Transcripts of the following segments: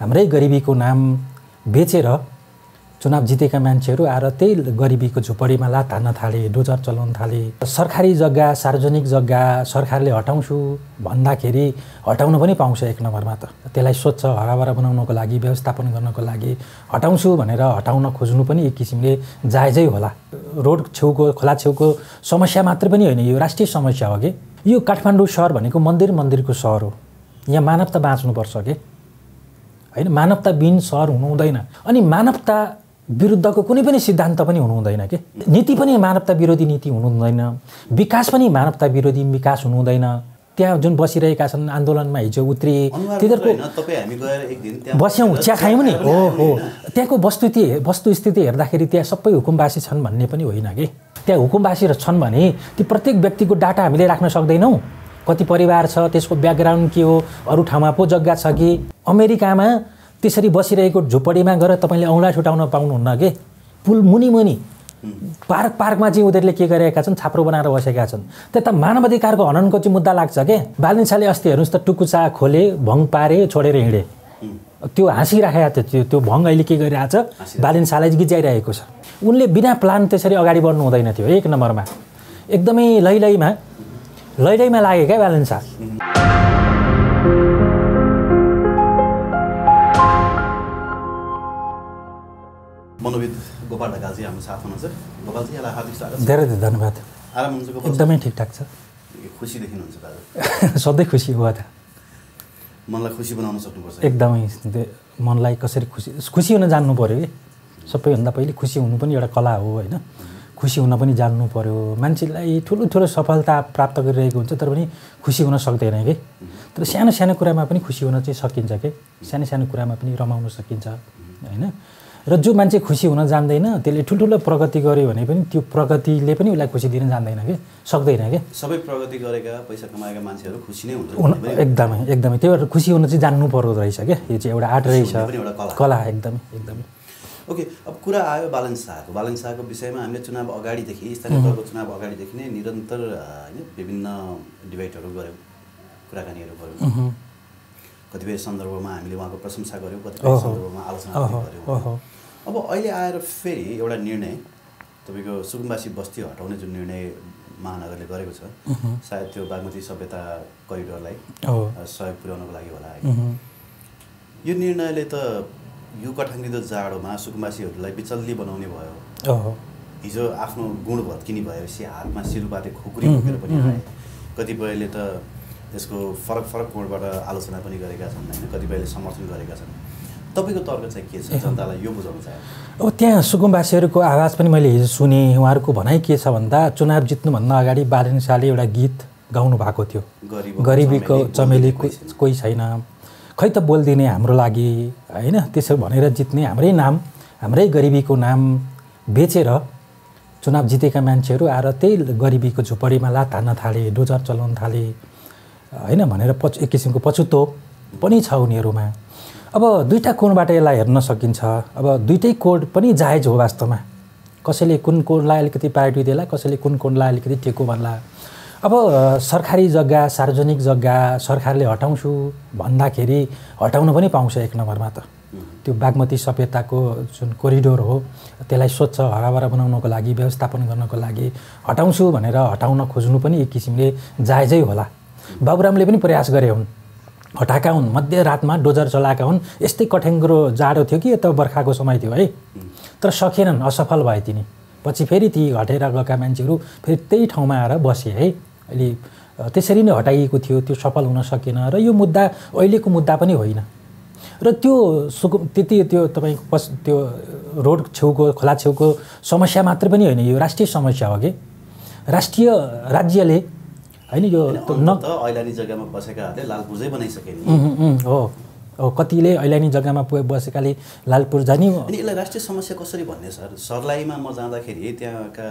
हाम्रै गरिबीको नाम बेचेर चुनाव जितेका मान्छेहरू आएर त्यही गरिबीको झुपडीमा लात हान्न थाले डोजर चलाउन थाले। सरकारी जग्गा सार्वजनिक जग्गा सरकारले हटाउँछु भन्दाखेरि हटाउन पनि पाउँछ एक नम्बरमा त। त्यसलाई स्वच्छ हराभरा बनाउनको लागि व्यवस्थापन गर्नको लागि हटाउँछु भनेर हटाउन खोज्नु पनि एक किसिमले जायजै होला। रोड छेउको खोला छेउको समस्या मात्रै पनि होइन यो राष्ट्रिय समस्या हो कि? यो काठमाडौँ सहर भनेको मन्दिर मन्दिरको सहर हो। यहाँ मानवता बाँच्नुपर्छ कि? होइन? मानवताविहीन सहर हुनु हुँदैन अनि मानवता विरुद्धको कुनै पनि सिद्धान्त पनि हुनु हुँदैन कि? नीति पनि मानवता विरोधी नीति हुनु हुँदैन विकास पनि मानवता विरोधी विकास हुनु हुँदैन त्यहाँ जुन बसिरहेका छन् आन्दोलनमा हिजो उत्रिए तिनीहरूको बस्यौँ चिया खायौँ नि। हो हो त्यहाँको वस्तुति वस्तुस्थिति हेर्दाखेरि त्यहाँ सबै हुकुमवासी छन् भन्ने पनि होइन कि? त्यहाँ हुकुमवासी छन् भने ती प्रत्येक व्यक्तिको डाटा हामीले राख्न सक्दैनौँ। कति परिवार छ त्यसको ब्याकग्राउन्ड के हो अरू ठाउँमा पो जग्गा छ कि? अमेरिकामा त्यसरी बसिरहेको झुपडीमा गएर तपाईँले औँला छुटाउन पाउनुहुन्न कि? पुल मुनि मुनि पार्क पार्कमा चाहिँ उनीहरूले के गरेका छन्? छाप्रो बनाएर बसेका छन्। त्यता मानव अधिकारको हननको चाहिँ मुद्दा लाग्छ के? बालिन्साले अस्ति हेर्नुहोस् त टुकुचा खोले भङ पारे छोडेर हिँडे। त्यो हाँसिराखेको थियो त्यो त्यो भङ अहिले के गरिरहेको छ बालिन्सालाई गिजाइरहेको छ। उनले बिना प्लान त्यसरी अगाडि बढ्नु हुँदैन थियो। एक नम्बरमा। एकदमै लैलैमा लैलैमा लाग्यो क्या बालिन्सा मनोविद गोपाल ढकालजी हाम्रो साथ हुनुहुन्छ गोपालजी यहाँलाई हार्दिक स्वागत धेरै धेरै धन्यवाद आराम हुनुहुन्छ एकदमै ठिकठाक छ खुसी देखिनुहुन्छ दाजु सधैँ खुसी हो त मनलाई खुसी बनाउन सक्नुपर्छ एकदमै मनलाई कसरी खुसी खुसी हुन जान्नु पऱ्यो कि सबैभन्दा पहिले खुसी हुनु पनि एउटा कला हो होइन खुसी हुन पनि जान्नु पऱ्यो मान्छेलाई ठुलो ठुलो सफलता प्राप्त गरिरहेको हुन्छ तर पनि खुसी हुन सक्दैन कि? तर सानो सानो कुरामा पनि खुसी हुन चाहिँ सकिन्छ कि? सानो सानो कुरामा पनि रमाउन सकिन्छ होइन? र जो मान्छे खुसी हुन जान्दैन त्यसले ठुल्ठुलो प्रगति गर्यो भने पनि त्यो प्रगतिले पनि उसलाई खुसी दिन जान्दैन कि? सक्दैन कि? सबै प्रगति गरेका पैसा कमाएका मान्छेहरू खुसी नै हुन्छ एकदमै एकदमै। त्यो भएर खुसी हुन चाहिँ जान्नु पर्दो रहेछ क्या यो चाहिँ एउटा आर्ट रहेछ। कला एकदमै एकदमै। ओके अब कुरा आयो बालन शाहको बालन शाहको विषयमा हामीले चुनाव अगाडिदेखि स्थानीय तहको चुनाव अगाडिदेखि नै निरन्तर होइन विभिन्न डिबेटहरू गऱ्यौँ कुराकानीहरू गऱ्यौँ। कतिपय सन्दर्भमा हामीले उहाँको प्रशंसा गऱ्यौँ कतिपय सन्दर्भमा आलोचना गऱ्यौँ। अब अहिले आएर फेरि एउटा निर्णय तपाईँको सुकुम्बासी बस्ती हटाउने जुन निर्णय महानगरले गरेको छ सायद त्यो बागमती सभ्यता करिडोरलाई सहयोग पुर्याउनको लागि होला। यो निर्णयले त यो कठाङ्गिदो जाडोमा सुकुम्बासीहरूलाई बिचल्ली बनाउने भयो। हिजो आफ्नो गुण भत्किने भएपछि हातमा सिरुपाते खुकुरी बोकेर पनि आए। कतिपयले त त्यसको फरक फरक कोणबाट आलोचना पनि गरेका छन् होइन? कतिपयले समर्थन गरेका छन्। तपाईँको तर्क चाहिँ के छ? जनतालाई यो बुझाउन चाहे अब त्यहाँ सुकुम्बासीहरूको आवाज पनि मैले हिजो सुने उहाँहरूको भनाइ के छ भन्दा चुनाव जित्नुभन्दा अगाडि बालन शाहले एउटा गीत गाउनु भएको थियो। गरिबीको चमेली कोही छैन। खै त बोलिदिने हाम्रो लागि होइन? त्यसो भनेर जित्ने हाम्रै नाम हाम्रै गरिबीको नाम बेचेर चुनाव जितेका मान्छेहरू आएर त्यही गरिबीको झुपडीमा लात हान्न थाले डोजर चलाउन थाले होइन भनेर पछ एक किसिमको पछुतो पनि छ उनीहरूमा। अब दुईवटा कोणबाट यसलाई हेर्न सकिन्छ? अब दुइटै कोड पनि जायज हो वास्तवमा। कसैले कुन कोणलाई अलिकति प्रायोरिटी दिएला कसैले कुन कोणलाई अलिकति टेको भन्ला। अब सरकारी जग्गा सार्वजनिक जग्गा सरकारले हटाउँछु भन्दाखेरि हटाउन पनि पाउँछ एक नम्बरमा त। त्यो बागमती सभ्यताको जुन कोरिडोर हो त्यसलाई स्वच्छ हराभरा बनाउनको लागि व्यवस्थापन गर्नको लागि हटाउँछु भनेर हटाउन खोज्नु पनि एक किसिमले जायजै होला। बाबुरामले पनि प्रयास गरे हुन्। हटाएका हुन् मध्यरातमा डोजर चलाएका हुन्। यस्तै कठ्याङ्ग्रो जाडो थियो कि यता बर्खाको समय थियो है। तर सकेनन् असफल भए तिनी। पछि फेरि ती हटेर गएका मान्छेहरू फेरि त्यही ठाउँमा आएर बसे है। अहिले त्यसरी नै हटाइएको थियो त्यो सफल हुन सकेन र यो मुद्दा अहिलेको मुद्दा पनि होइन। र त्यो सुकु त्यति त्यो तपाईँको पस त्यो रोड छेउको खोला छेउको समस्या मात्रै पनि होइन यो राष्ट्रिय समस्या हो कि? राष्ट्रिय राज्यले होइन यो न ऐलानी जग्गामा बसेकाहरूले लालपुर्जै बनाइसके हो। हो कतिले ऐलानी जग्गामा बसेकाले लालपुर जाने अनि यसलाई राष्ट्रिय समस्या कसरी भन्ने सर? सर्लाहीमा म जाँदाखेरि त्यहाँका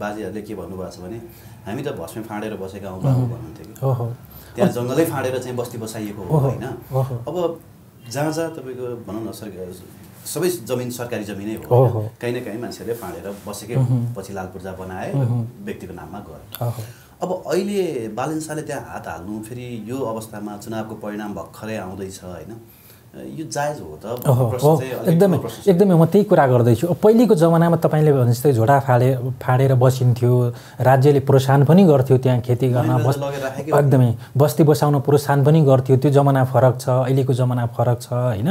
बाजेहरूले के भन्नुभएको छ भने हामी त भस्मे फाँडेर बसेका हौँ बाबु भन्नुहुन्थ्यो कि। त्यहाँ जङ्गलै फाँडेर चाहिँ बस्ती बसाइएको हो होइन? अब जहाँ जहाँ तपाईँको भनौँ न सरकार सबै जमिन सरकारी जमिनै हो काहीँ न काहीँ मान्छेहरूले फाँडेर बसेकै पछि लाल पूर्जा बनाए व्यक्तिको नाममा गयो अब अहिले बालन शाहले त्यहाँ हात हाल्नु फेरि यो अवस्थामा चुनावको परिणाम भर्खरै आउँदैछ होइन? यो जायज हो त। एकदमै। एकदमै म त्यही कुरा गर्दैछु पहिलेको जमानामा तपाईँले भने जस्तै झोडा फाले फाडेर बसिन्थ्यो राज्यले प्रोत्साहन पनि गर्थ्यो त्यहाँ खेती गर्न बस। एकदमै बस्ती बसाउन प्रोत्साहन पनि गर्थ्यो त्यो जमाना फरक छ अहिलेको जमाना फरक छ होइन?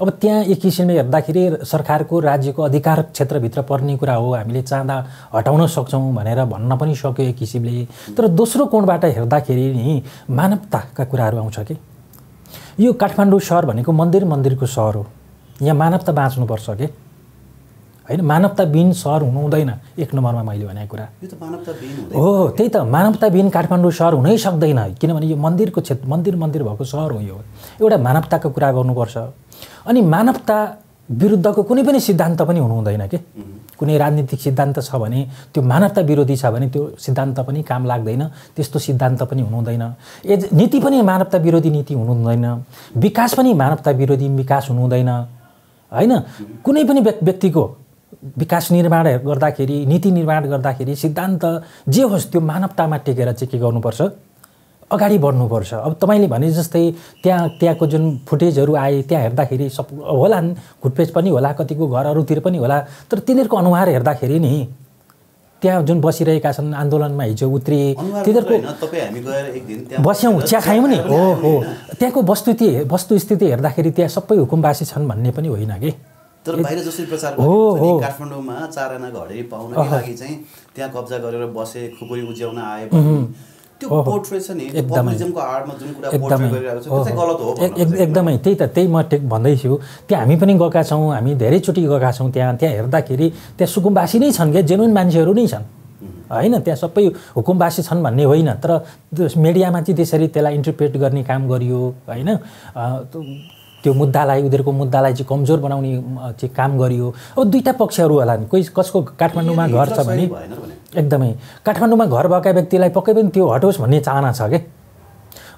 अब त्यहाँ एक किसिमले हेर्दाखेरि सरकारको राज्यको अधिकार क्षेत्रभित्र पर्ने कुरा हो हामीले चाहँदा हटाउन सक्छौँ भनेर भन्न पनि सक्यो एक किसिमले। तर दोस्रो कोणबाट हेर्दाखेरि नि मानवताका कुराहरू आउँछ कि? यो काठमाडौँ सहर भनेको मन्दिर मन्दिरको सहर हो। यहाँ मानवता बाँच्नुपर्छ कि होइन मानवताविहीन सहर हुनु हुँदैन एक नम्बरमा मैले भनेको कुरा। यो त मानवता बिन हुँदैन। हो त्यही त। मानवताविहीन काठमाडौँ सहर हुनै सक्दैन किनभने यो मन्दिरको क्षेत्र मन्दिर मन्दिर भएको सहर हो यो। एउटा मानवताको कुरा गर्नुपर्छ। अनि मानवता विरुद्धको कुनै पनि सिद्धान्त पनि हुनु हुँदैन कि? कुनै राजनीतिक सिद्धान्त छ भने त्यो मानवता विरोधी छ भने त्यो सिद्धान्त पनि काम लाग्दैन त्यस्तो सिद्धान्त पनि हुनु हुँदैन एज नीति पनि मानवता विरोधी नीति हुनु हुँदैन विकास पनि मानवता विरोधी विकास हुनु हुँदैन होइन? कुनै पनि व्यक्- व्यक्तिको विकास निर्माण गर्दाखेरि नीति निर्माण गर्दाखेरि सिद्धान्त जे होस् त्यो मानवतामा टेकेर चाहिँ के गर्नुपर्छ? अगाडि बढ्नुपर्छ। अब तपाईँले भने जस्तै त्यहाँ त्यहाँको जुन फुटेजहरू आए त्यहाँ हेर्दाखेरि सब होला नि फुटपेज पनि होला कतिको घरहरूतिर पनि होला तर तिनीहरूको अनुहार हेर्दाखेरि नि त्यहाँ जुन बसिरहेका छन् आन्दोलनमा हिजो उत्रिए अनुहार तिनीहरूको बस्यौँ चिया खायौँ नि। हो हो? त्यहाँको वस्तुति वस्तुस्थिति हेर्दाखेरि त्यहाँ सबै हुकुमवासी छन् भन्ने पनि होइन कि? तर बाहिर जसरी प्रचार। काठमाडौँमा चारआना घडेरी पाउनकै लागि चाहिँ त्यहाँ कब्जा गरेर बसे खुकुरी उज्याउन आए त्यो पोर्ट्रेट छ नि त्यो एकदमै। पपुलिजमको आडमा जुन कुरा एकदमै। पोर्ट्रेट गरिरहेको छ त्यो चाहिँ गलत हो एक- भन्नु एक- खोजेको। एकदमै। त्यही त त्यही म टेक भन्दैछु। त्यहाँ हामी पनि गएका छौँ हामी धेरैचोटि गएका छौँ त्यहाँ। त्यहाँ हेर्दाखेरि त्यहाँ सुकुम्बासी नै छन् क्या जेनुइन मान्छेहरू नै छन्। होइन त्यहाँ सबै हुकुमवासी छन् भन्ने होइन। तर मिडियामा चाहिँ त्यसरी त्यसलाई इन्टरप्रेट गर्ने काम गरियो होइन? त्यो- मुद्दालाई उनीहरूको मुद्दालाई चाहिँ कमजोर बनाउने चाहिँ काम गरियो। अब दुईवटा पक्षहरू होला नि कोही कसको काठमाडौँमा घर छ भने? एकदमै। काठमाडौँमा घर भएका व्यक्तिलाई पक्कै पनि त्यो हटोस् भन्ने चाहना छ क्या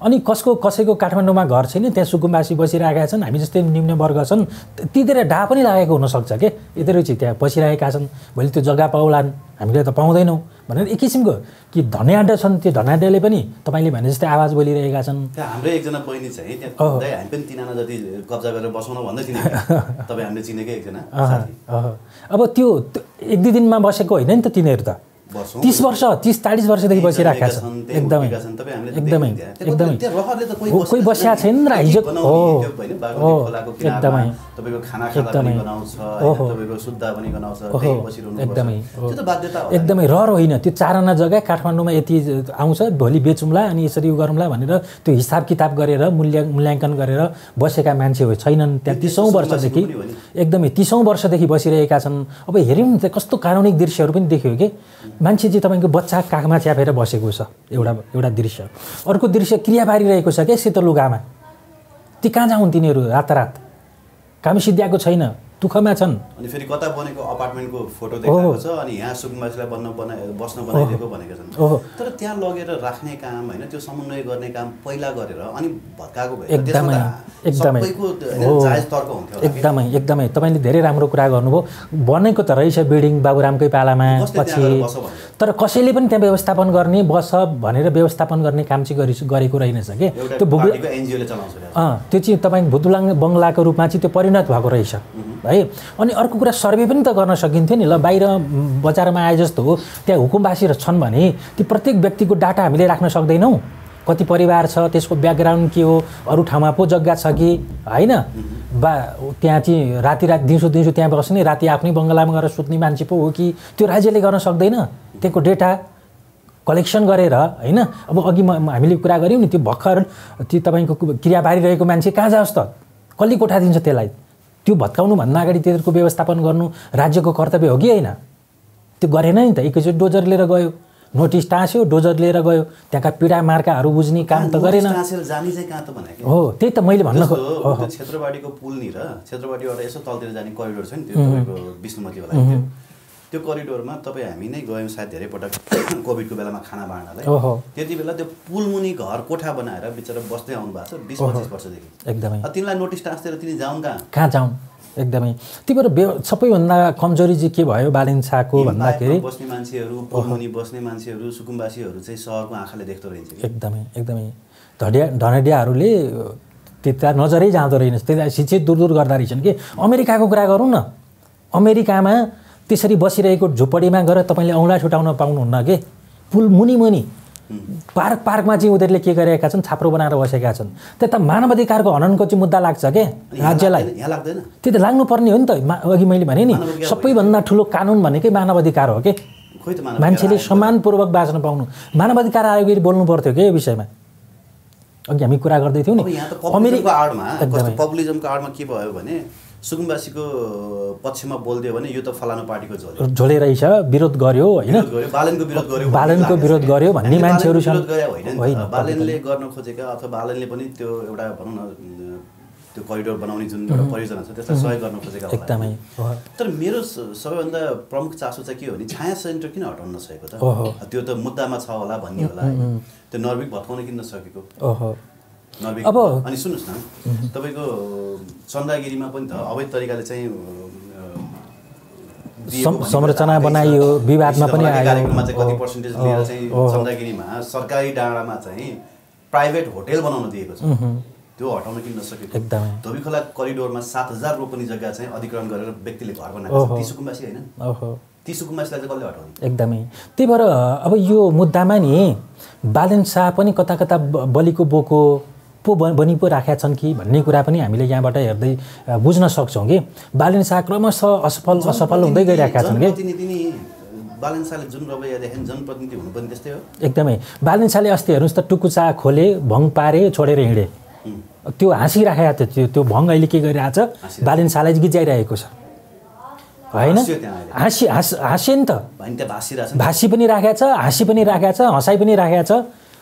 अनि कसको कसैको काठमाडौँमा घर छैन त्यहाँ सुकुम्बासी बसिरहेका छन् हामी जस्तै निम्न वर्ग छन् तिनीहरू ढा पनि लागेको हुनसक्छ के? यिनीहरू चाहिँ त्यहाँ बसिरहेका छन्। भोलि त्यो जग्गा पाउलान् हामीले त पाउँदैनौँ भनेर एक किसिमको कि धन्याड्ड छन् त्यो धन्याड्डले पनि तपाईँले भने जस्तै आवाज बोलिरहेका छन्। हाम्रै एकजना बहिनी चाहिँ हामी पनि तिनाना जति कब्जा गरेर बसाउन भन्दै तपाईँ हामीले चिनेकै एकजना। अब त्यो एक दुई दिनमा बसेको होइन नि त तिनीहरू त। तिस वर्ष तिस चालिस वर्षदेखि बसिरहेका छन् त्यही एकदमै। एकदमै। त्यहाँ। एकदमै। त्यहाँ कोही बसिया छैन र हिजो हो। एकदमै। एकदमै। त्यही एकदमै। रहर होइन। त्यो चारना जग्गा काठमाडौँमा यति आउँछ भोलि बेचौँला अनि यसरी उ गरौँला भनेर त्यो हिसाब किताब गरेर मूल्य मूल्याङ्कन गरेर बसेका मान्छे हो छैनन्। त्यहाँ तिसौँ वर्षदेखि। एकदमै तिसौँ वर्षदेखि बसिरहेका छन्। अब हेऱ्यौँ नि त कस्तो कारुणिक दृश्यहरू पनि देख्यो कि। मान्छे चाहिँ तपाईँको बच्चा काखमा च्यापेर बसेको छ एउटा एउटा दृश्य। अर्को दृश्य क्रिया पारिरहेको छ क्या सेतो लुगामा। ती कहाँ जाउन् तिनीहरू रातारात? काम सिद्ध्याएको छैन। दुःखमा छन्। अनि फेरि कता बनेको अपार्टमेन्टको फोटो देखाएको छ अनि यहाँ सुकुम्बासीलाई बन्न बनाए बस्न बनाइदिएको भनेको छन्। तर त्यहाँ लगेर राख्ने काम होइन त्यो समन्वय गर्ने काम पहिला गरेर अनि भत्काएको एकदमै एकदमै। एकदमै एकदमै। तपाईँले धेरै राम्रो कुरा गर्नुभयो। बनेको त रहेछ बिल्डिङ बाबुरामकै पालामा पछि? तर कसैले पनि त्यहाँ व्यवस्थापन गर्ने बस भनेर व्यवस्थापन गर्ने काम चाहिँ गरि गरेको रहेनछ कि? त्यो। अँ त्यो चाहिँ तपाईँको भुतुलाङ बङ्गलाको रूपमा चाहिँ त्यो परिणत भएको रहेछ। है? अनि अर्को कुरा सर्वे पनि त गर्न सकिन्थ्यो नि। ल बाहिर बजारमा आए जस्तो हो त्यहाँ हुकुमवासी छन् भने ती प्रत्येक व्यक्तिको डाटा हामीले राख्न सक्दैनौँ। कति परिवार छ त्यसको ब्याकग्राउन्ड के हो अरू ठाउँमा पो जग्गा छ कि होइन? बा त्यहाँ चाहिँ राति राति दिउँसो दिउँसो त्यहाँ बस्ने राति आफ्नै बङ्गलामा गएर सुत्ने मान्छे पो हो कि त्यो राज्यले गर्न सक्दैन। त्यहाँको डेटा कलेक्सन गरेर होइन? अब अघि म हामीले कुरा गऱ्यौँ नि त्यो भर्खर त्यो तपाईँको क्रिया पारिरहेको मान्छे कहाँ जाओस् त? कसले कोठा दिन्छ त्यसलाई? त्यो भत्काउनुभन्दा अगाडि त्यसको व्यवस्थापन गर्नु राज्यको कर्तव्य हो कि होइन? त्यो गरेन नि त एकैचोटि डोजर लिएर गयो। नोटिस टाँस्यो डोजर लिएर गयो। त्यहाँका पीडा मार्काहरू बुझ्ने काम त गरेन। हो त्यही त मैले भन्न खो- जस्तो हो, त्यो क्षेत्रबाडीको पुलनिर क्षेत्रबाडीबाट यसो तलतिर जाने करिडोर छ नि त्यो तपाईँको विष्णुमती होला त्यो करिडोरमा तपाईँ हामी नै गयौँ सायद धेरै पटक कोभिडको बेलामा खाना बाँड्नलाई। त्यति बेला त्यो पुलमुनि घर कोठा बनाएर बिचरा बस्दै आउनु भएको छ बिस पच्चिस वर्षदेखि। एकदमै। तिनीलाई नोटिस टाँसेर तिनी जाउँ कहाँ? कहाँ जाउँ? एकदमै। त्यही भएर व्य सबैभन्दा कमजोरी चाहिँ के भयो? बालिन शाहको भन्दाखेरि? बस्ने मान्छेहरू पुलमुनि बस्ने मान्छेहरू सुकुम्बासीहरू चाहिँ सहरको आँखाले देख्दो रहेछ कि? एकदमै एकदमै। धडिया धनडियाहरूले त्यता नजरै जाँदो रहेनछ। त्यता शिक्षित दूर दूर गर्दा रहेछन् कि? अमेरिकाको कुरा गरौँ न। अमेरिकामा त्यसरी बसिरहेको झुपडीमा गएर तपाईँले औँला छुटाउन पाउनुहुन्न के? पुल मुनि मुनि पार्क पार्कमा चाहिँ उनीहरूले के गरेका छन्? छाप्रो बनाएर बसेका छन्। त्यता मानवाधिकारको हननको चाहिँ मुद्दा लाग्छ के? राज्यलाई। त्यो त लाग्नुपर्ने हो नि त। अघि मैले भने नि सबैभन्दा ठुलो कानुन भनेकै मानवाधिकार हो के? मानव मान्छेले सम्मानपूर्वक बाँच्न पाउनु। मानवाधिकार आयोगले बोल्नु पर्थ्यो क्या यो विषयमा? अघि हामी कुरा गर्दै थियौँ नि। पपुलिजमको आडमा के भयो भने सुकुम्बासीको पक्षमा बोलिदियो भने यो त फलानु पार्टीको झोल्यो झोले रहेछ विरोध गर्यो होइन बालनको विरोध गर्यो बालनको। विरोध गर्यो भन्ने मान्छेहरू। विरोध गरे होइन बालनले गर्न खोजेका अथवा बालनले पनि त्यो एउटा भनौँ न त्यो करिडोर बनाउने जुन एउटा परियोजना छ त्यसलाई सहयोग गर्न खोजेका। एकदमै। तर मेरो सबैभन्दा प्रमुख चासो चाहिँ के हो भने छाया सेन्टर किन हटाउन नसकेको त। त्यो त मुद्दामा छ होला भन्ने होला। त्यो नर्विक भत्काउन किन नसकेको अब- अनि सुन्नुहोस् न तपाईँको चन्दागिरीमा पनि त अवैध तरिकाले चाहिँ संरचना बनाइयो। विवादमा पनि। कार्यक्रममा चाहिँ कति पर्सेन्टेज लिएर चाहिँ। चन्दागिरीमा सरकारी डाँडामा चाहिँ प्राइभेट होटेल बनाउन दिएको छ त्यो हटाउन किन नसकेको एकदमै। धोबी खोला करिडोरमा सात हजार रोपनी जग्गा चाहिँ अधिग्रहण गरेर व्यक्तिले घर बनाएको। छ ती सुकुम्बासी होइन ओहो ती सुकुम्बासीलाई चाहिँ कसले हटाउने एकदमै त्यही भएर अब यो मुद्दामा नि बालन शाह पनि कता कता बलिको बोको पो बनि पो राखेका छन् कि भन्ने कुरा पनि हामीले यहाँबाट हेर्दै बुझ्न सक्छौँ कि। बालन शाह क्रमशः असफल असफल हुँदै गइरहेका छन् कि। जनप्रतिनिधि नि बालन शाहले जुन रवैया देखाए नि जनप्रतिनिधि हुनु पनि त्यस्तै हो। एकदमै। बालन शाहले अस्ति हेर्नुहोस् त टुकुचा खोले भङ पारे छोडेर हिँडे। त्यो हाँसिराखेको थियो त्यो त्यो भङ अहिले के गरिरहेको छ बालन शाहलाई गिज्याइरहेको छ। होइन। हाँसी हाँस हाँस्यो नि त। भाषी पनि राखेको छ हाँसी पनि राखेको छ हँसाइ पनि राखेको छ।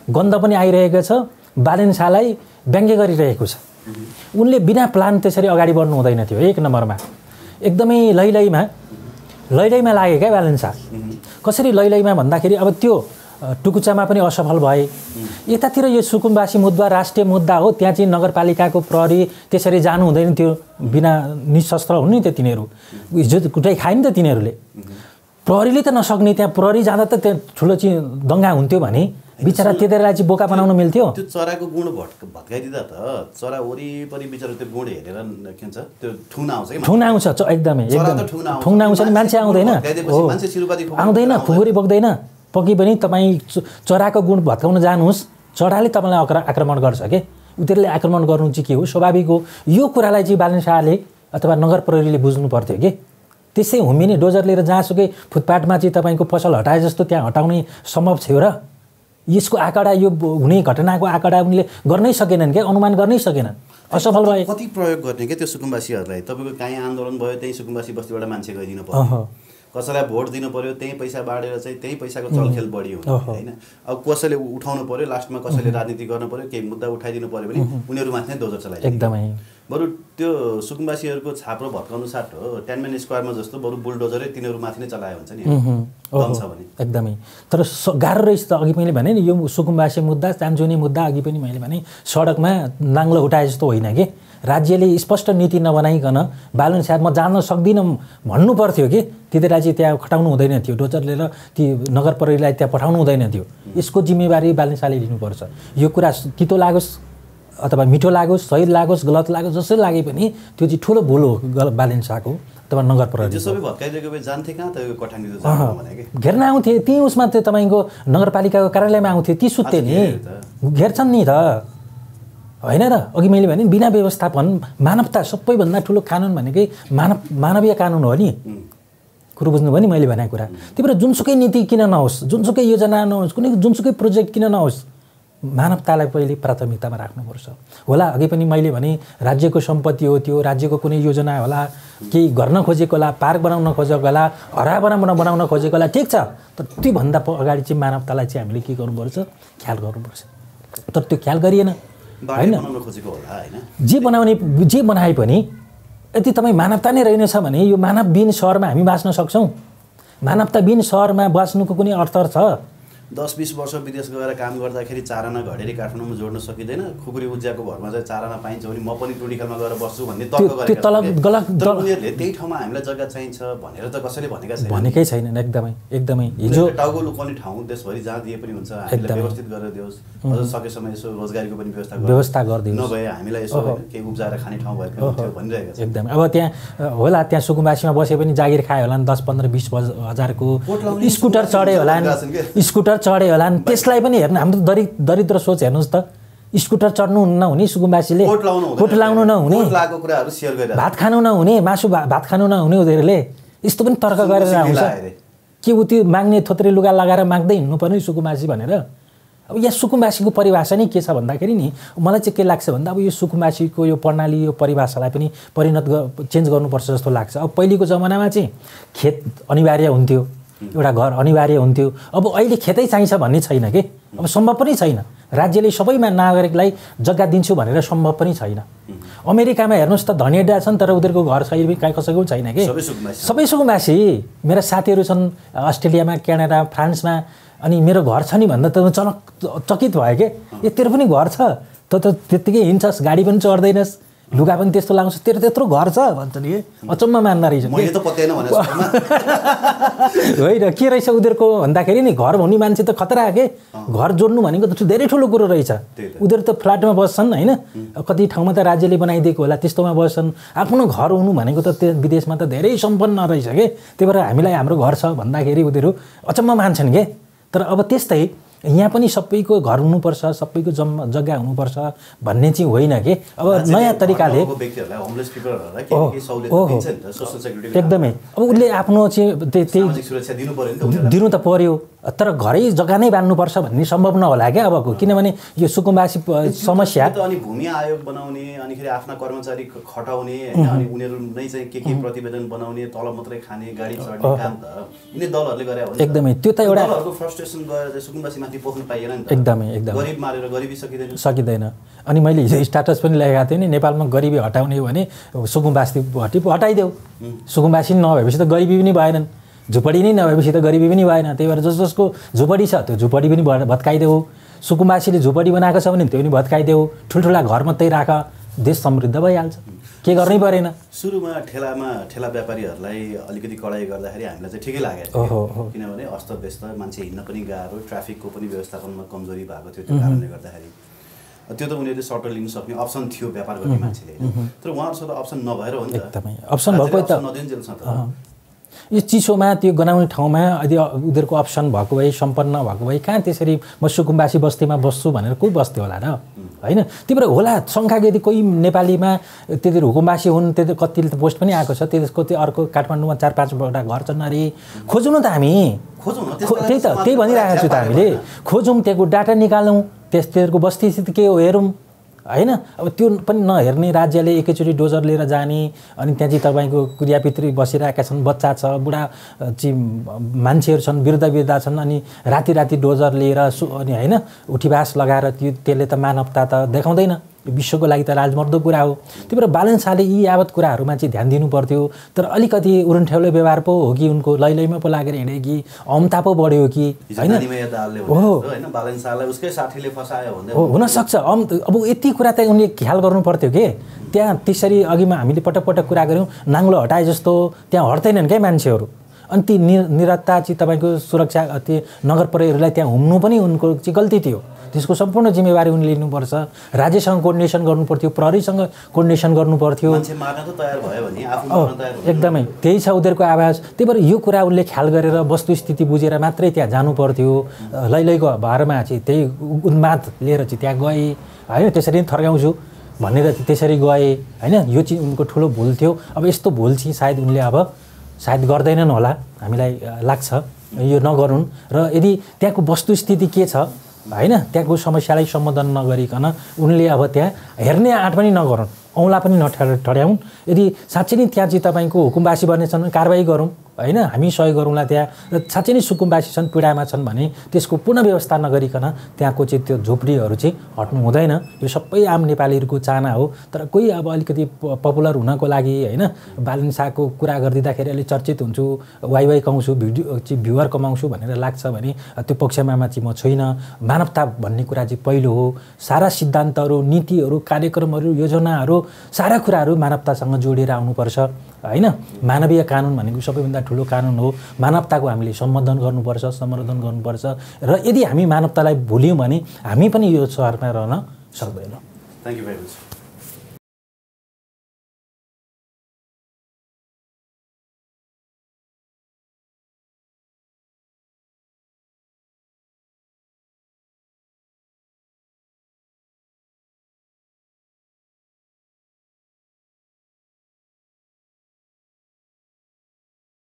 गन्ध पनि आइरहेको छ। बालेन शाहलाई व्यङ्ग्य गरिरहेको छ। उनले बिना प्लान त्यसरी अगाडि बढ्नु हुँदैन थियो एक नम्बरमा। एकदमै लैलैमा लैलैमा लागे क्या शाह कसरी लैलैमा भन्दाखेरि अब त्यो टुकुचामा पनि असफल भए। यतातिर यो सुकुम्बासी मुद्दा राष्ट्रिय मुद्दा हो त्यहाँ चाहिँ नगरपालिकाको प्रहरी त्यसरी जानु हुँदैन त्यो बिना निशस्त्र हुन् नि त तिनीहरू। इज्जत कुटाइ खायो नि त तिनीहरूले। प्रहरीले त नसक्ने त्यहाँ प्रहरी जाँदा त त्यहाँ ठुलो चाहिँ दङ्गा हुन्थ्यो भने बिचरा त्यतिलाई चाहिँ बोका बनाउन मिल्थ्यो? त्यो चराको गुण भट्क भत्काइदिँदा त चरा वरिपरि बिचरा त्यो गुण हेरेर के भन्छ त्यो ठुन आउँछ कि ठुन आउँछ एकदमै एकदमै। ठुन आउँछ। नि मान्छे आउँदैन। आउँदैन। खुकुरी बोक्दैन पक्कै पनि तपाईँ चराको गुण भत्काउन जानुहोस्। चराले तपाईँलाई अक्र आक्रमण गर्छ के? उनीहरूले आक्रमण गर्नु चाहिँ के हो? स्वाभाविक हो। यो कुरालाई चाहिँ बालन शाहले अथवा नगर प्रहरीले बुझ्नु पर्थ्यो कि? त्यसै हुमिने डोजर लिएर जहाँसुकै फुटपाथमा चाहिँ तपाईँको पसल हटाए जस्तो त्यहाँ हटाउने सम्भव थियो र यसको आँकडा यो हुने घटनाको आँकडा उनले गर्नै सकेनन् क्या अनुमान गर्नै सकेनन्। असफल भए कति प्रयोग गर्ने क्या त्यो सुकुम्बासीहरूलाई? तपाईँको काहीँ आन्दोलन भयो त्यहीँ सुकुम्बासी बस्तीबाट मान्छे गइदिनु। पर्यो। कसैलाई भोट दिनु पर्यो त्यहीँ पैसा बाँडेर चाहिँ त्यही पैसाको चलखेल बढी हुने। होइन? अब कसैले उठाउनु पर्यो लास्टमा कसैले राजनीति गर्नु पर्यो केही मुद्दा उठाइदिनु पर्यो भने उनीहरूमाथि नै दोजर चलाइ एकदमै। बरु त्यो सुकुम्बासीहरूको छाप्रो भत्काउनु साटो टेनमेन स्क्वायरमा जस्तो बरु बुलडोजरै तिनीहरूमाथि नै चलायो हुन्छ नि। एकदमै। तर स गाह्रो रहेछ त अघि मैले भने नि यो सुकुम्बासी मुद्दा चान्चुने मुद्दा अघि पनि मैले भने सडकमा नाङ्लो उठाए जस्तो होइन कि? राज्यले स्पष्ट नीति नबनाइकन बालन सायद म जान्न सक्दिनँ भन्नु पर्थ्यो कि? त्यतिलाई चाहिँ त्यहाँ खटाउनु हुँदैन थियो? डोजर लिएर ती नगर प्रहरीलाई त्यहाँ पठाउनु हुँदैन थियो। यसको जिम्मेवारी बालन शाहले लिनुपर्छ। यो कुरा तितो लागोस्। अथवा मिठो लागोस् सही लागोस् गलत लागोस् जसै लागे पनि त्यो चाहिँ ठुलो भुल हो गल बालन शाहको अथवा नगर प्रहरी त? त घेर्न आउँथे त्यहीँ उसमा त्यो तपाईँको नगरपालिकाको कार्यालयमा आउँथे ती सुत्थे नि। घेर्छन् नि त। होइन र? अघि मैले भने बिना व्यवस्थापन मानवता सबैभन्दा ठुलो कानुन भनेकै मानव मानवीय कानुन हो नि। कुरो बुझ्नुभयो नि मैले भनेको कुरा। त्यही भएर जुनसुकै नीति किन नहोस् जुनसुकै योजना नहोस् कुनै जुनसुकै प्रोजेक्ट किन नहोस् मानवतालाई पहिले प्राथमिकतामा राख्नुपर्छ। होला अघि पनि मैले भने राज्यको सम्पत्ति हो त्यो राज्यको कुनै योजना होला केही गर्न खोजेको होला पार्क बनाउन खोजेको होला हराभरा बनाउन बनाउन खोजेको होला ठिक छ। तर त्योभन्दा अगाडि चाहिँ मानवतालाई चाहिँ हामीले के गर्नुपर्छ? ख्याल गर्नुपर्छ। तर त्यो ख्याल गरिएन। होइन? जे बनाउने जे बनाए पनि यदि तपाईँ मानवता नै रहेनछ भने यो मानवविहीन सहरमा हामी बाँच्न सक्छौँ। मानवताविहीन सहरमा बाँच्नुको कुनै अर्थ छ? दस बिस वर्ष विदेश गएर काम गर्दाखेरि चारना घडेरी काठमाडौँमा जोड्न सकिँदैन। खुकुरी उज्याको भरमा चाहिँ चारना पाइन्छ भने म पनि टुडीखालमा गएर बस्छु भन्ने तर्क गरेका छन् उनीहरूले त्यही ठाउँमा हामीलाई जग्गा चाहिन्छ भनेर त कसैले भनेका छैन भनेकै छैनन् एकदमै एकदमै। हिजो टाउको लुकाउने ठाउँ देशभरि जहाँ दिए पनि हुन्छ हामीलाई। व्यवस्थित गरेर दियोस्। अझ सकेसम्म यसो रोजगारीको पनि व्यवस्था। व्यवस्था गरिदियोस्। नभए हामीलाई यसो केही उब्जाएर खाने ठाउँ ओहो। हुन्थ्यो भनिरहेका छन्। एकदमै। अब त्यहाँ होला त्यहाँ सुकुम्बासीमा बसे पनि जागिर खायो होला नि दस पन्ध्र बिस हजारको स्कुटर चढे होला छन् नि स्कुटर चढे होला नि। त्यसलाई पनि हेर्नु हाम्रो दरि दरिद्र सोच हेर्नुहोस् त। स्कुटर चढ्नु नहुने सुकुम्बासीले। कोट लाउनु नहुने। भात खानु नहुने मासु भात खानु नहुने उनीहरूले। यस्तो पनि तर्क गरेर आउँछ। के ऊ त्यो माग्ने थोत्रे लुगा लगाएर माग्दै हिँड्नु पर्ने सुकुम्बासी भनेर। अब यहाँ सुकुम्बासीको परिभाषा नै के छ भन्दाखेरि नि मलाई चाहिँ के लाग्छ भन्दा अब यो सुकुम्बासीको यो प्रणाली यो परिभाषालाई पनि परिणत चेन्ज गर्नुपर्छ जस्तो लाग्छ। अब पहिलेको जमानामा चाहिँ खेत अनिवार्य हुन्थ्यो। एउटा घर अनिवार्य हुन्थ्यो। अब अहिले खेतै चाहिन्छ भन्ने छैन कि? अब सम्भव पनि छैन। राज्यले सबैमा नागरिकलाई जग्गा दिन्छु भनेर सम्भव पनि छैन। अमेरिकामा हेर्नुहोस् त धनियाँ छन् तर उनीहरूको घर छैन कहीँ कसैको पनि छैन कि? सबै सुकुम्बासी मेरा साथीहरू छन् अस्ट्रेलियामा क्यानाडा फ्रान्समा अनि मेरो घर छ नि भन्दा त म चनक चकित भयो कि? ए तेरो पनि घर छ। त त त्यत्तिकै हिँड्छस् गाडी पनि चढ्दैनस्। लुगा पनि त्यस्तो लाउँछ तेरो त्यत्रो घर छ भन्छ नि। अचम्म मान्दा रहेछ। होइन के रहेछ उनीहरूको भन्दाखेरि नि घर हुने मान्छे त खतरा के? घर जोड्नु भनेको त धेरै ठुलो कुरो रहेछ। उनीहरू त फ्ल्याटमा बस्छन् होइन? कति ठाउँमा त राज्यले बनाइदिएको होला त्यस्तोमा बस्छन्। आफ्नो घर हुनु भनेको त त्यो विदेशमा त धेरै सम्पन्न रहेछ के? त्यही भएर हामीलाई हाम्रो घर छ भन्दाखेरि उनीहरू अचम्म मान्छन् के? तर अब त्यस्तै यहाँ पनि सबैको घर हुनुपर्छ सबैको जम्मा जग्गा हुनुपर्छ भन्ने चाहिँ होइन कि? अब नयाँ तरिकाले एकदमै। अब उसले आफ्नो चाहिँ त्यही दिनु त पर्यो। तर घरै जग्गा नै बाँध्नुपर्छ भन्ने सम्भव नहोला क्या अब किनभने यो सुकुम्बासी समस्या अनि भूमि आयोग बनाउने अनिखेरि आफ्ना कर्मचारी खटाउने अनि उनीहरू नै चाहिँ के के प्रतिवेदन बनाउने तलब मात्रै खाने गाडी चढ्ने काम यिनी दलहरूले गरे। एकदमै। त्यो त एउटा फ्रस्ट्रेसन गएर सुकुम्बासीमाथि पोख्नु पाइएन नि एकदमै एकदमै। गरिब मारेर गरिबी सकिँदैन। सकिँदैन। अनि मैले हिजो स्ट्याटस पनि लेखेको थिएँ नि नेपालमा गरिबी हटाउने हो भने सुकुम्बासी हटी हटाइदेऊ। सुकुम्बासी नभएपछि त गरिबी पनि भएनन्। झुपडी नै नभएपछि त गरिबी पनि भएन। त्यही भएर जस जसको झुपडी छ त्यो झुपडी पनि भत्काइदेऊ। सुकुम्बासीले झुपडी बनाएको छ भने त्यो पनि भत्काइदेऊ। ठुल्ठुला घर मात्रै राख। देश समृद्ध भइहाल्छ। के गर्नै परेन? सुरुमा ठेलामा ठेला व्यापारीहरूलाई अलिकति कडाइ गर्दाखेरि हामीलाई चाहिँ ठिकै लागेको थियो। किनभने अस्तव्यस्त मान्छे हिँड्न पनि गाह्रो ट्राफिकको पनि व्यवस्थापनमा कमजोरी भएको थियो त्यो कारणले गर्दाखेरि। त्यो त उनीहरूले सर्टर लिन सक्ने अप्सन थियो व्यापार गर्ने मान्छेले। तर उहाँहरूसँग अप्सन नभएर हो नि त। अप्सन भएको त। यो चिसोमा त्यो गनाउने ठाउँमा यदि उनीहरूको अप्सन भएको भए सम्पन्न भएको भए कहाँ त्यसरी म सुकुम्बासी बस्तीमा बस्छु भनेर कोही बस्थ्यो होला र? होइन? त्यही भएर होला शङ्का यदि कोही नेपालीमा त्यति हुकुम्बासी हुन् त्यति कतिले त पोस्ट पनि आएको छ त्यसको त्यो अर्को काठमाडौँमा चार पाँचवटा घर छन् अरे। खोजौँ न त हामी। खोजौँ त्यही त त्यही भनिरहेको छु त हामीले। खोजौँ त्यहाँको डाटा निकालौँ। त्यस त्यसको बस्तीस्थिति के हो हेरौँ। होइन? अब त्यो पनि नहेर्ने राज्यले एकैचोटि डोजर लिएर जाने अनि त्यहाँ चाहिँ तपाईँको क्रियापित्री बसिरहेका छन् बच्चा छ बुढा चाहिँ मान्छेहरू छन् वृद्ध वृद्ध छन् अनि राति राति डोजर लिएर सु अनि होइन उठीवास लगाएर त्यो त्यसले त मानवता त देखाउँदैन। यो विश्वको लागि त राजमर्दो कुरा हो। त्यही भएर बालन शाहले यी यावत कुराहरूमा चाहिँ ध्यान दिनु पर्थ्यो तर अलिकति उरुन्ठ्याउले व्यवहार पो हो कि उनको लैलैमा पो लागेर हिँड्यो कि अमता पो बढ्यो कि होइन? हो। हुनसक्छ। अम अब यति कुरा त उनले ख्याल गर्नु पर्थ्यो के? त्यहाँ त्यसरी अघिमा हामीले पटक पटक कुरा गऱ्यौँ नाङ्लो हटाए जस्तो त्यहाँ हट्दैनन् क्या मान्छेहरू? अनि ती नि निरत्ता चाहिँ तपाईँको सुरक्षा त्यो नगर प्रहरीलाई त्यहाँ हुम्नु पनि उनको चाहिँ गल्ती थियो। त्यसको सम्पूर्ण जिम्मेवारी उनले लिनुपर्छ। राज्यसँग कोर्डिनेसन गर्नु पर्थ्यो प्रहरीसँग कोर्डिनेसन गर्नु पर्थ्यो मान्छे मार्न त तयार भयो भने आफू अँ, मर्न तयार हुँदैन। एकदमै। त्यही छ उनीहरूको आवाज। त्यही भएर यो कुरा उसले ख्याल गरेर वस्तुस्थिति बुझेर मात्रै त्यहाँ जानु पर्थ्यो लैलैको भरमा चाहिँ त्यही उन्माद लिएर चाहिँ त्यहाँ गए। होइन त्यसरी नै थर्काउँछु। भनेर त्यसरी गए। होइन यो चाहिँ उनको ठुलो भुल थियो। अब यस्तो भुल चाहिँ सायद उनले अब सायद गर्दैनन् होला हामीलाई लाग्छ। यो नगरून्। र यदि त्यहाँको वस्तुस्थिति के छ होइन त्यहाँको समस्यालाई सम्बोधन नगरिकन उनले अब त्यहाँ हेर्ने आँट पनि नगरून् औँला पनि नठड्याउन् यदि साँच्चै नै त्यहाँ चाहिँ तपाईँको हुकुमवासी बनेछन् भने कारवाही गरौँ होइन? हामी सहयोग गरौँला त्यहाँ। र साँच्चै नै सुकुम्बासी छन् पीडामा छन् भने त्यसको पुनः व्यवस्था नगरिकन त्यहाँको चाहिँ त्यो झोपडीहरू चाहिँ हट्नु हुँदैन। यो सबै आम नेपालीहरूको चाहना हो। तर कोही अब अलिकति पपुलर हुनको लागि होइन बालन शाहको कुरा गरिदिँदाखेरि अलिक चर्चित हुन्छु वाइ वाइ कमाउँछु भिडियो चाहिँ भ्युवर कमाउँछु भनेर लाग्छ भने त्यो पक्षमा चाहिँ म छुइनँ मानवता भन्ने कुरा चाहिँ पहिलो हो। सारा सिद्धान्तहरू नीतिहरू कार्यक्रमहरू योजनाहरू सारा कुराहरू मानवतासँग जोडिएर आउनुपर्छ। होइन? मानवीय कानुन भनेको सबैभन्दा ठुलो कानुन हो। मानवताको हामीले सम्बोधन गर्नुपर्छ सम्वर्धन गर्नुपर्छ र यदि हामी मानवतालाई भुल्यौँ भने हामी पनि यो सहरमा रहन सक्दैनौँ। Thank you very much